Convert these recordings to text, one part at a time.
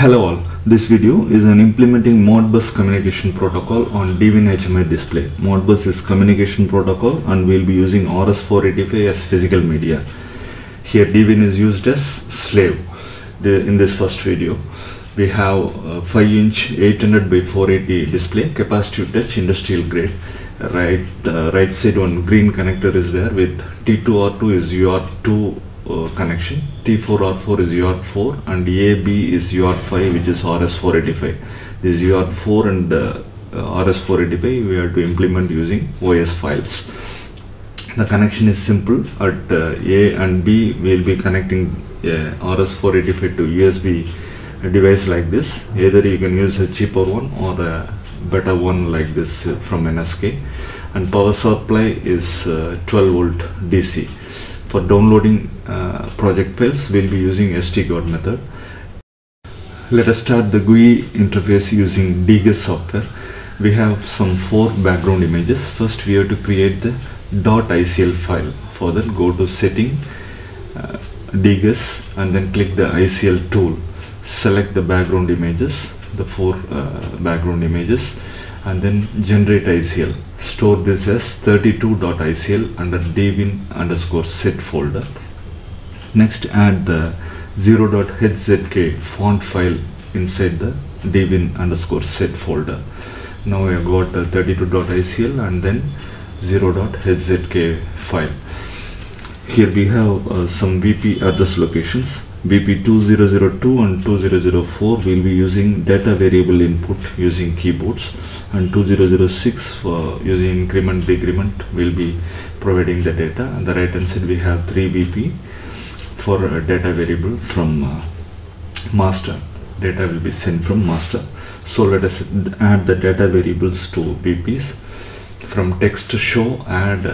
Hello all, this video is on implementing Modbus communication protocol on DWIN HMI display. Modbus is communication protocol and we'll be using RS485 as physical media. Here DWIN is used as slave the, in this first video. We have 5 inch 800 by 480 display, capacitive touch, industrial grade. Right, uh, right side one green connector is there with T2R2 is UART2 uh, connection. T4R4 is UART4 and AB is UART5 which is RS485 this UART4 and uh, RS485 we have to implement using OS files. The connection is simple. At uh, A and B we will be connecting RS485 to USB device like this. Either you can use a cheaper one or a better one like this from NSK and power supply is 12 volt DC for downloading uh, project files we'll be using SD card method. Let us start the GUI interface using DGUS software. We have some four background images. First we have to create the .icl file. For that go to setting uh, and then click the ICL tool. Select the background images the four uh, background images and then generate ICL store this as 32.icl under dwin underscore set folder. Next add the 0.hzk font file inside the dwin underscore set folder. Now I got uh, 32.icl and then 0.hzk file here we have uh, some VP address locations. VP 2002 and 2004 will be using data variable input using keyboards. And 2006 for using increment decrement will be providing the data. On the right hand side we have 3 VP for uh, data variable from uh, master. Data will be sent from master. So let us add the data variables to VPs from text show add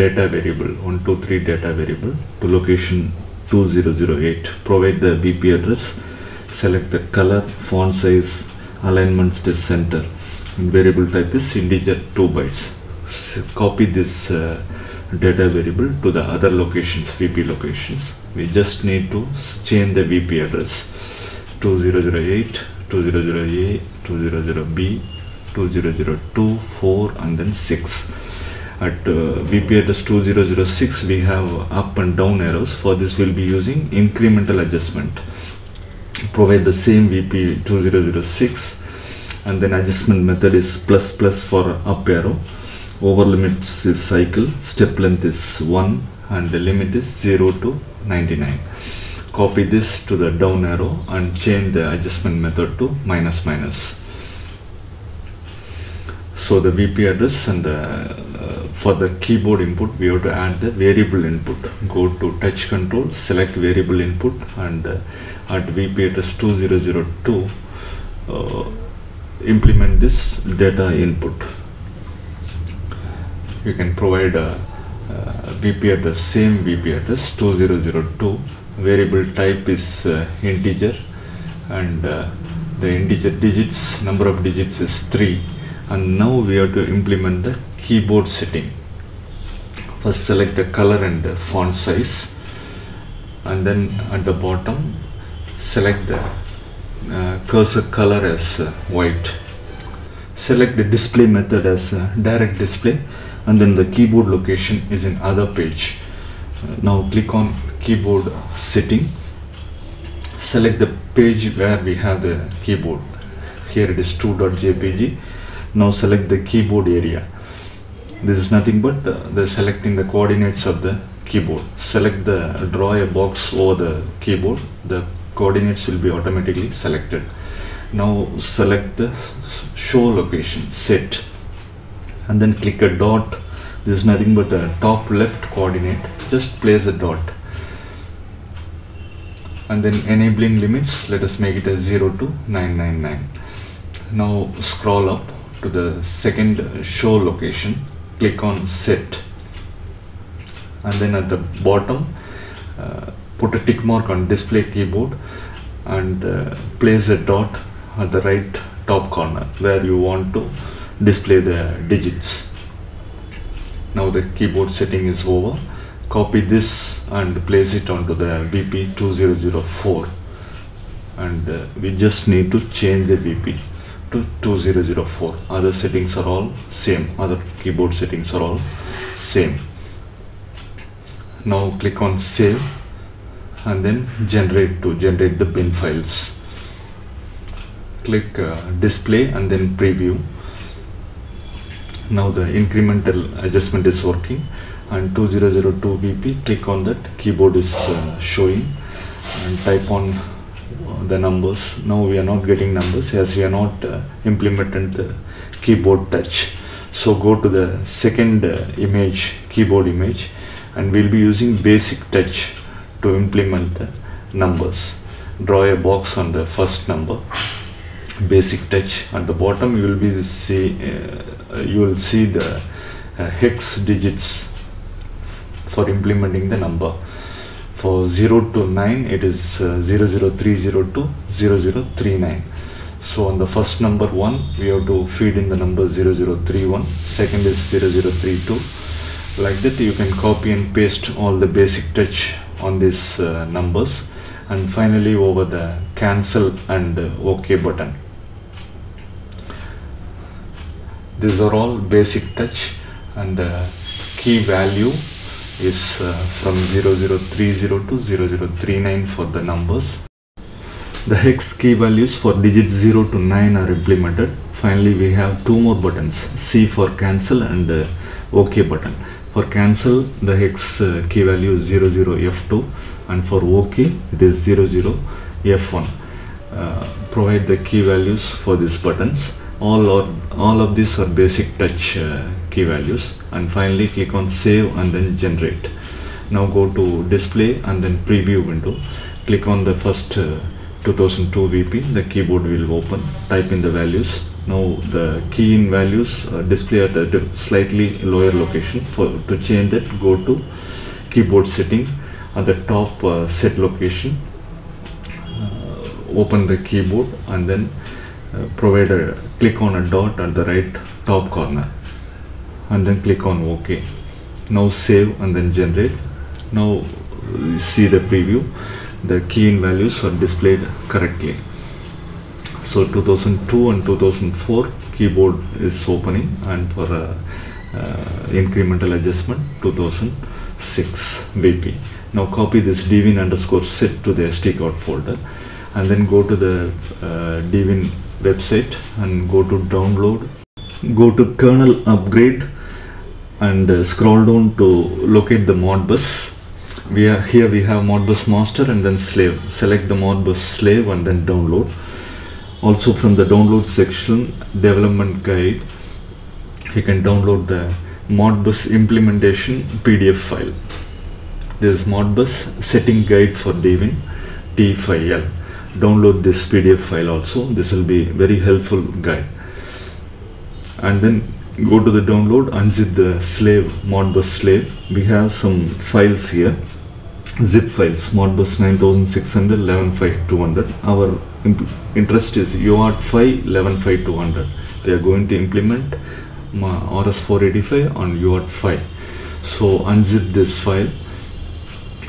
data variable 123 data variable to location 2008 provide the VP address select the color font size alignment to center and variable type is integer 2 bytes. So copy this uh, data variable to the other locations VP locations. We just need to change the VP address. 2008 2008 2008b 2002 4 and then 6 at uh, address 2006 we have up and down arrows. For this we'll be using incremental adjustment. Provide the same VP 2006 and then adjustment method is plus plus for up arrow. Over limits is cycle step length is 1 and the limit is 0 to 99 copy this to the down arrow and change the adjustment method to minus minus so the VP address and the uh, for the keyboard input we have to add the variable input. Go to touch control select variable input and uh, at VP address 2002 uh, implement this data input. You can provide a, a VP address same VP address 2002 variable type is uh, integer and uh, the integer digits number of digits is 3 and now we have to implement the keyboard setting. First select the color and the font size. And then at the bottom select the uh, cursor color as uh, white. Select the display method as uh, direct display. And then the keyboard location is in other page. Now click on keyboard setting. Select the page where we have the keyboard. Here it is 2.jpg now select the keyboard area. This is nothing but uh, the selecting the coordinates of the keyboard. Select the draw a box over the keyboard. The coordinates will be automatically selected. Now select the show location set and then click a dot. This is nothing but a top left coordinate. Just place a dot. And then enabling limits let us make it as 0 to 999 now scroll up to the second show location click on set. And then at the bottom uh, put a tick mark on display keyboard and uh, place a dot at the right top corner where you want to display the digits. Now the keyboard setting is over. Copy this and place it onto the VP2004 and uh, we just need to change the VP to 2004 other settings are all same. Other keyboard settings are all same. Now click on save and then generate to generate the bin files. Click uh, display and then preview. Now the incremental adjustment is working and 2002 VP click on that. Keyboard is uh, showing and type on the numbers. Now we are not getting numbers as we are not uh, implemented the keyboard touch. So go to the second uh, image keyboard image and we'll be using basic touch to implement the numbers. Draw a box on the first number. Basic touch at the bottom you will be see uh, you will see the uh, hex digits for implementing the number for 0 to 9 it is uh, 00302 0039 so on the first number 1 we have to feed in the number 0031 second is 0032 like that you can copy and paste all the basic touch on these uh, numbers. And finally over the cancel and uh, ok button. These are all basic touch and the key value is uh, from 0030 to 0039 for the numbers. The hex key values for digits 0 to 9 are implemented. Finally we have two more buttons c for cancel and uh, ok button. For cancel the hex uh, key value is 00f2 and for ok it is 00f1 uh, provide the key values for these buttons all or all of these are basic touch uh, key values. And finally click on save and then generate. Now go to display and then preview window. Click on the first uh, 2002 VP the keyboard will open. Type in the values. Now the key in values uh, display at a slightly lower location. For to change that go to keyboard setting. At the top uh, set location. Uh, open the keyboard and then uh, provide a click on a dot at the right top corner and then click on ok. Now save and then generate. Now you see the preview. The key in values are displayed correctly. So 2002 and 2004 keyboard is opening and for a, uh, incremental adjustment 2006 VP now copy this dwin underscore set to the card folder and then go to the uh, dwin website and go to download. Go to kernel upgrade and uh, scroll down to locate the modbus. We are here we have modbus master and then slave. Select the modbus slave and then download. Also from the download section development guide you can download the modbus implementation pdf file. This is modbus setting guide for dwin t5l download this pdf file also. This will be very helpful guide and then go to the download unzip the slave modbus slave. We have some files here. Zip files modbus 9600 115 our interest is uart 5 115 we are going to implement rs485 on uart 5 so unzip this file.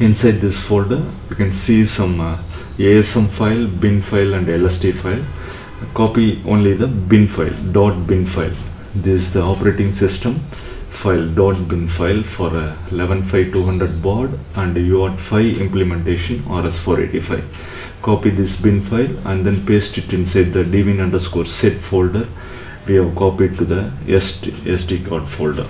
Inside this folder you can see some uh, asm file bin file and lst file. Copy only the bin file dot bin file. This is the operating system. File dot bin file for a 11500 board and UART 5 implementation RS485 copy this bin file and then paste it inside the dwin underscore set folder. We have copied to the SD, SD card folder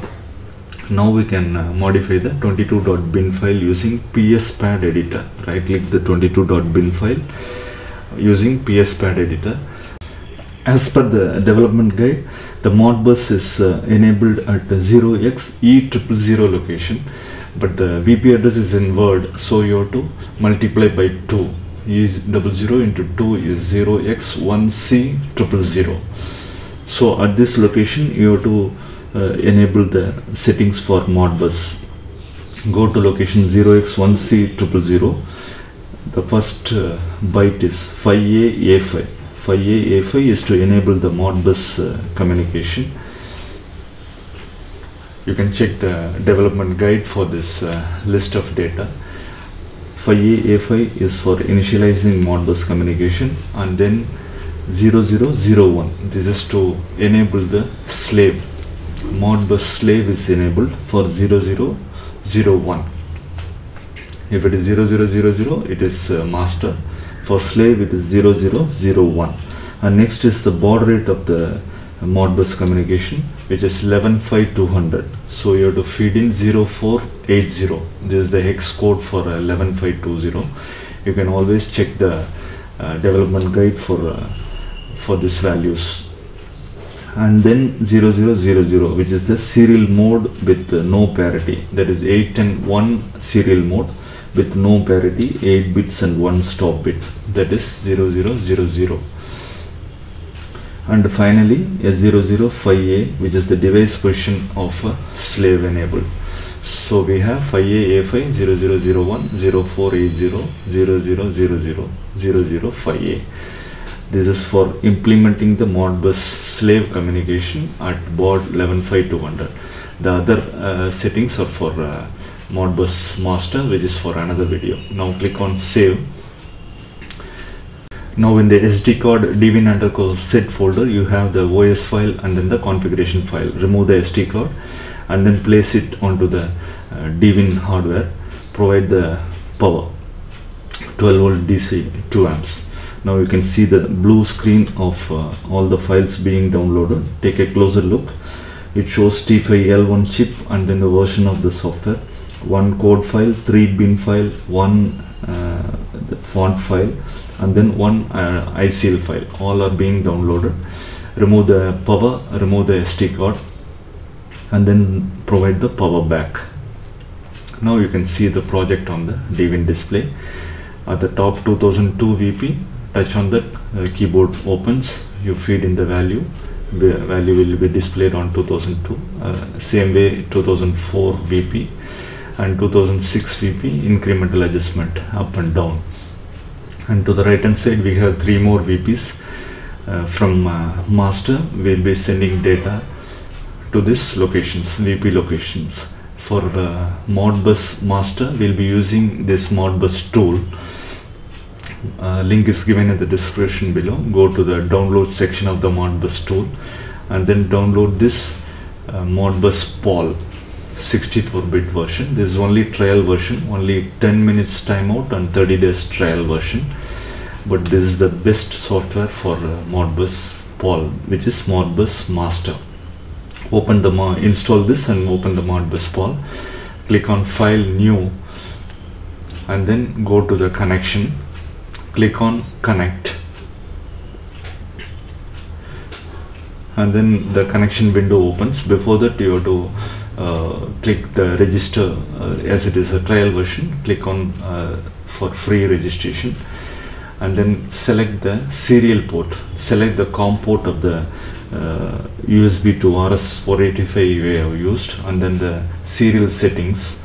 now we can uh, modify the 22.bin file using pspad editor. Right click the 22.bin file using pspad editor. As per the development guide the modbus is uh, enabled at 0xe000 location but the VP address is in word so you have to multiply by 2 is double zero into 2 is 0x1c000 so at this location you have to enable the settings for modbus. Go to location 0x1c000 the first uh, byte is 5a a5 5a a5 is to enable the modbus uh, communication. You can check the development guide for this uh, list of data. 5A A5 is for initializing Modbus communication and then 0001 this is to enable the slave Modbus slave is enabled for 0001 if it is 0000 it is uh, master. For slave it is 0001 and next is the baud rate of the Modbus communication which is 115200 so you have to feed in 0480 this is the hex code for uh, 11520 you can always check the uh, development guide for uh, for these values and then 0000 which is the serial mode with uh, no parity that is 8 and 1 serial mode with no parity 8 bits and 1 stop bit that is 0000 and finally S005A which is the device position of a slave enabled so we have 5A A5 0001 0480 0000 005A this is for implementing the Modbus slave communication at baud 11500 the other uh, settings are for uh, Modbus master which is for another video. Now click on save. Now in the SD card dwin underscore set folder you have the OS file and then the configuration file. Remove the SD card and then place it onto the uh, hardware. Provide the power. 12 volt DC 2 amps now you can see the blue screen of uh, all the files being downloaded. Take a closer look. It shows T5L1 chip and then the version of the software. One code file three bin file one uh, font file and then one uh, ICL file. All are being downloaded. Remove the power remove the SD card and then provide the power back. Now you can see the project on the dwin display. At the top 2002 VP touch on that uh, keyboard opens you feed in the value. The value will be displayed on 2002 uh, same way 2004 VP and 2006 VP incremental adjustment up and down. And to the right hand side we have three more VPs uh, from uh, master. We'll be sending data to this locations VP locations. For uh, Modbus master we'll be using this Modbus tool uh, link is given in the description below. Go to the download section of the Modbus tool and then download this uh, Modbus Poll 64-bit version. This is only trial version only 10 minutes timeout and 30 days trial version. But this is the best software for uh, Modbus Poll which is Modbus master. Open the install this and open the Modbus Poll click on file new and then go to the connection click on connect. And then the connection window opens. Before that you have to uh, click the register uh, as it is a trial version click on uh, for free registration. And then select the serial port. Select the COM port of the USB to RS485 we have used. And then the serial settings.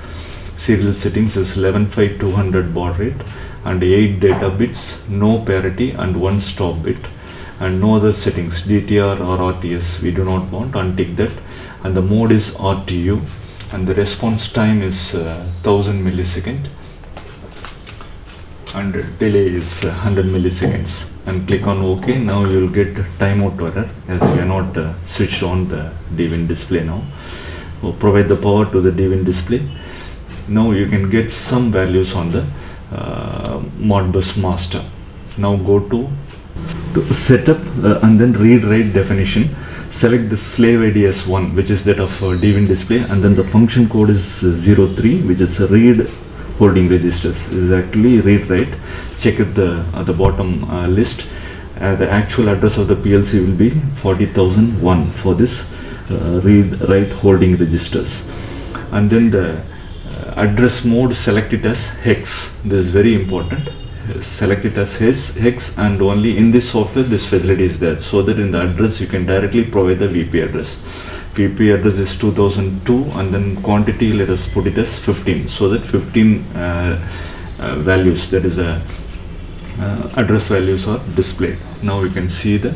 Serial settings is 115200 baud rate and 8 data bits no parity and 1 stop bit and no other settings DTR or RTS we do not want untick that. And the mode is RTU and the response time is uh, 1000 millisecond. And delay is uh, 100 milliseconds. And click on OK now you will get timeout error as we are not uh, switched on the dwin display now. We'll provide the power to the dwin display. Now you can get some values on the uh, Modbus master. Now go to, to setup uh, and then read write definition. Select the slave ID as 1 which is that of uh, dwin display and then the function code is uh, 03 which is read holding registers. This is actually read write. Check at the the bottom uh, list. Uh, the actual address of the PLC will be 40001 for this uh, read write holding registers. And then the address mode select it as hex. This is very important. Select it as hex, hex and only in this software this facility is there so that in the address you can directly provide the VP address. VP address is 2002 and then quantity let us put it as 15 so that 15 uh, uh, values that is a uh, address values are displayed. Now you can see the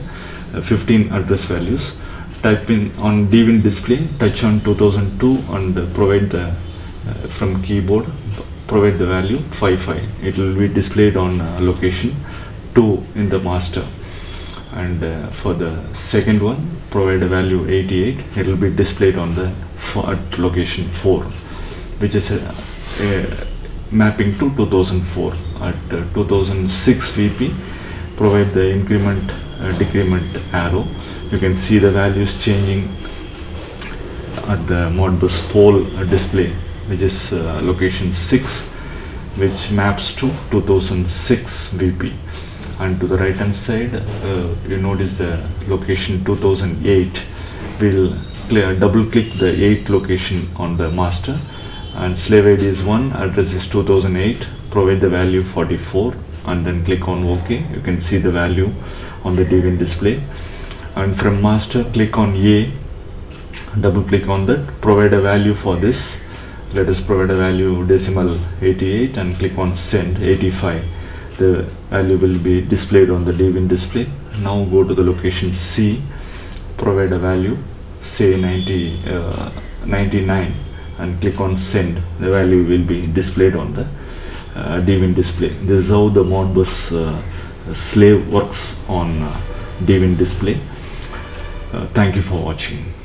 uh, 15 address values. Type in on dwin display touch on 2002 and provide the uh, from keyboard provide the value 55 it will be displayed on uh, location 2 in the master. And uh, for the second one provide a value 88 it will be displayed on the at location 4 which is a, a mapping to 2004 at uh, 2006 VP provide the increment uh, decrement arrow. You can see the values changing at the Modbus Poll uh, display which is uh, location 6 which maps to 2006 VP and to the right hand side uh, you notice the location 2008 will clear, double click the 8 location on the master. And slave id is 1 address is 2008 provide the value 44 and then click on ok. You can see the value on the DWIN display. And from master click on a double click on that provide a value for this let us provide a value decimal 88 and click on send 85 the value will be displayed on the DWIN display. Now go to the location C provide a value say 90 uh, 99 and click on send. The value will be displayed on the uh, DWIN display. This is how the Modbus uh, slave works on uh, DWIN display. Uh, thank you for watching